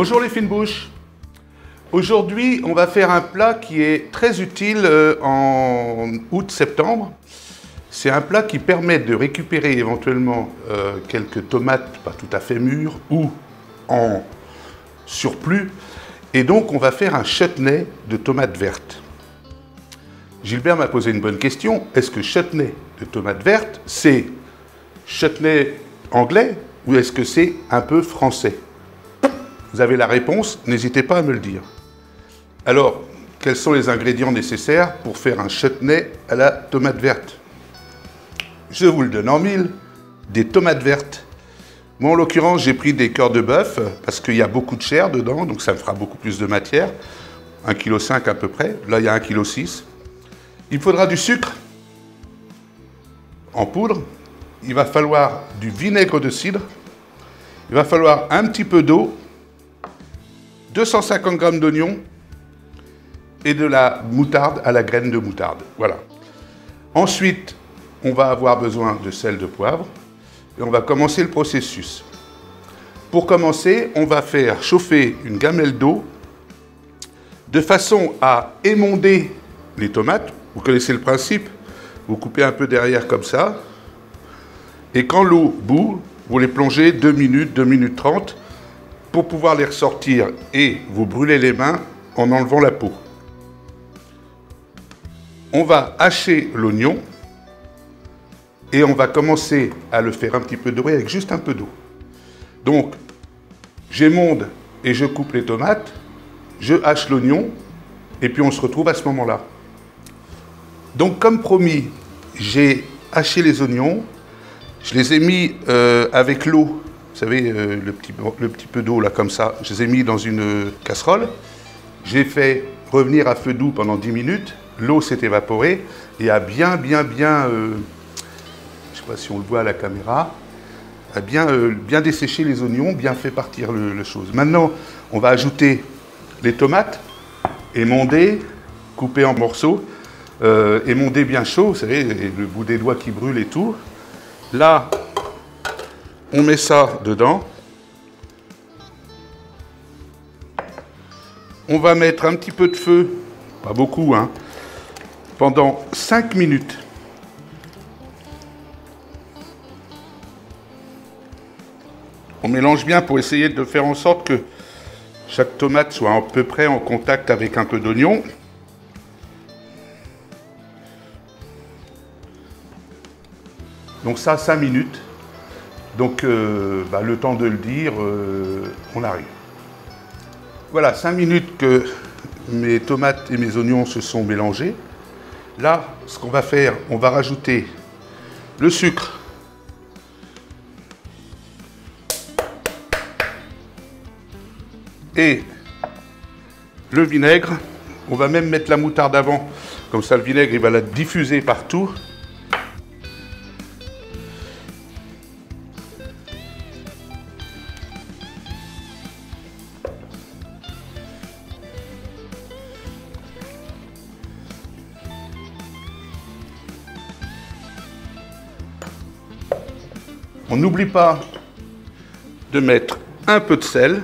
Bonjour les fines bouches. Aujourd'hui, on va faire un plat qui est très utile euh, en août-septembre. C'est un plat qui permet de récupérer éventuellement euh, quelques tomates pas tout à fait mûres ou en surplus. Et donc, on va faire un chutney de tomates vertes. Gilbert m'a posé une bonne question. Est-ce que chutney de tomates vertes, c'est chutney anglais ou est-ce que c'est un peu français? Vous avez la réponse, n'hésitez pas à me le dire. Alors, quels sont les ingrédients nécessaires pour faire un chutney à la tomate verte? Je vous le donne en mille, des tomates vertes. Moi, en l'occurrence, j'ai pris des cœurs de bœuf parce qu'il y a beaucoup de chair dedans, donc ça me fera beaucoup plus de matière. 1,5 kg à peu près. Là, il y a 1,6 kg. Il faudra du sucre en poudre. Il va falloir du vinaigre de cidre. Il va falloir un petit peu d'eau, 250 g d'oignons et de la moutarde à la graine de moutarde. Voilà. Ensuite, on va avoir besoin de sel de poivre et on va commencer le processus. Pour commencer, on va faire chauffer une gamelle d'eau de façon à émonder les tomates. Vous connaissez le principe Vous coupez un peu derrière comme ça. Et quand l'eau bout, vous les plongez 2 minutes, 2 minutes 30 pour pouvoir les ressortir et vous brûlez les mains en enlevant la peau. On va hacher l'oignon et on va commencer à le faire un petit peu doré avec juste un peu d'eau. Donc, j'émonde et je coupe les tomates, je hache l'oignon et puis on se retrouve à ce moment-là. Donc, comme promis, j'ai haché les oignons, je les ai mis euh, avec l'eau, vous savez, euh, le, petit, le petit peu d'eau là comme ça, je les ai mis dans une casserole, j'ai fait revenir à feu doux pendant 10 minutes, l'eau s'est évaporée et a bien, bien, bien, euh, je ne sais pas si on le voit à la caméra, a bien, bien desséché les oignons, bien fait partir le, chose. Maintenant, on va ajouter les tomates émondées, coupées en morceaux, euh, émondées bien chaud, vous savez, le bout des doigts qui brûle et tout. Là, on met ça dedans. On va mettre un petit peu de feu, pas beaucoup, hein, pendant 5 minutes. On mélange bien pour essayer de faire en sorte que chaque tomate soit à peu près en contact avec un peu d'oignon. Donc ça, 5 minutes. Donc euh, bah, le temps de le dire, euh, on arrive. Voilà, 5 minutes que mes tomates et mes oignons se sont mélangés. Là, ce qu'on va faire, on va rajouter le sucre. Et le vinaigre. On va même mettre la moutarde avant. Comme ça, le vinaigre, il va la diffuser partout. On n'oublie pas de mettre un peu de sel.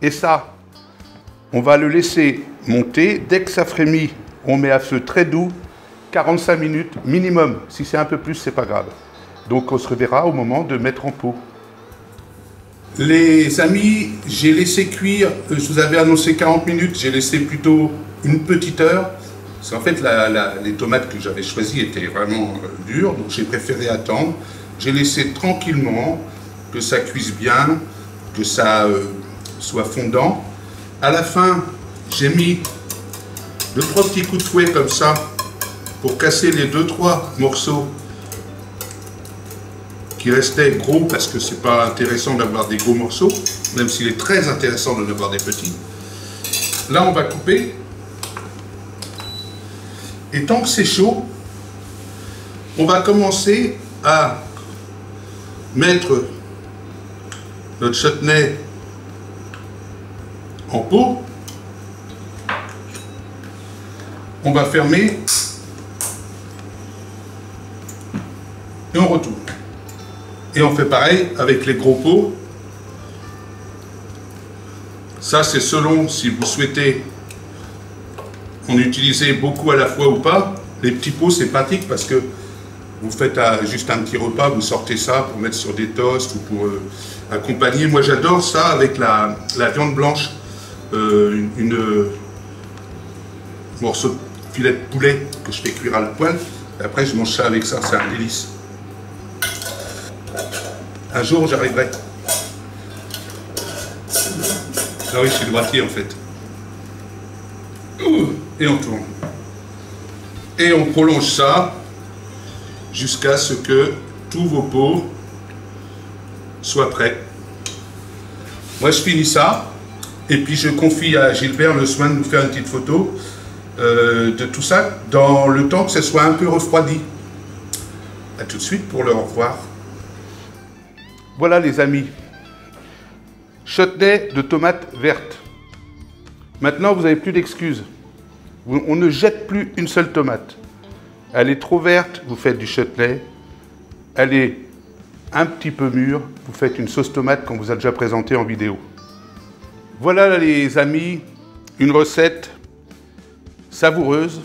Et ça, on va le laisser monter. Dès que ça frémit, on met à feu très doux, 45 minutes minimum. Si c'est un peu plus, c'est pas grave. Donc on se reverra au moment de mettre en pot. Les amis, j'ai laissé cuire, euh, je vous avais annoncé 40 minutes, j'ai laissé plutôt une petite heure. Parce qu'en fait, les tomates que j'avais choisies étaient vraiment euh, dures, donc j'ai préféré attendre. J'ai laissé tranquillement que ça cuise bien, que ça euh, soit fondant. À la fin, j'ai mis deux, trois petits coups de fouet comme ça pour casser les deux, trois morceaux qui restaient gros parce que c'est pas intéressant d'avoir des gros morceaux, même s'il est très intéressant de avoir des petits. Là, on va couper et tant que c'est chaud, on va commencer à mettre notre chutney en pot. On va fermer et on retourne. Et on fait pareil avec les gros pots. Ça, c'est selon si vous souhaitez en utiliser beaucoup à la fois ou pas. Les petits pots, c'est pratique parce que vous faites juste un petit repas, vous sortez ça pour mettre sur des toasts ou pour euh, accompagner. Moi, j'adore ça avec la, viande blanche, euh, une, morceau de filet de poulet que je fais cuire à la poêle. Et après, je mange ça avec ça, c'est un délice. Un jour, j'arriverai. Ah oui, je suis droitier en fait. Et on tourne. Et on prolonge ça jusqu'à ce que tous vos pots soient prêts. Moi, je finis ça. Et puis, je confie à Gilbert le soin de nous faire une petite photo euh, de tout ça dans le temps que ce soit un peu refroidi. A tout de suite pour le revoir. Voilà les amis, chutney de tomates vertes. Maintenant, vous n'avez plus d'excuses. On ne jette plus une seule tomate. Elle est trop verte, vous faites du chutney. Elle est un petit peu mûre, vous faites une sauce tomate qu'on vous a déjà présentée en vidéo. Voilà les amis, une recette savoureuse,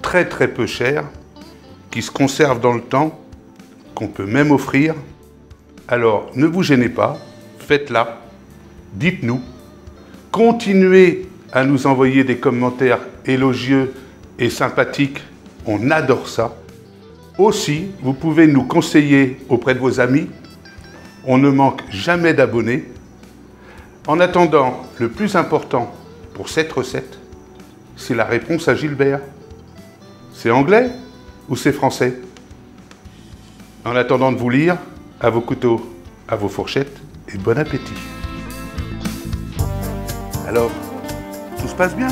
très très peu chère, qui se conserve dans le temps, qu'on peut même offrir. Alors ne vous gênez pas, faites-la, dites-nous, continuez à nous envoyer des commentaires élogieux et sympathiques, on adore ça. Aussi, vous pouvez nous conseiller auprès de vos amis, on ne manque jamais d'abonnés. En attendant, le plus important pour cette recette, c'est la réponse à Gilbert. C'est anglais ou c'est français? En attendant de vous lire, à vos couteaux, à vos fourchettes et bon appétit. Alors, tout se passe bien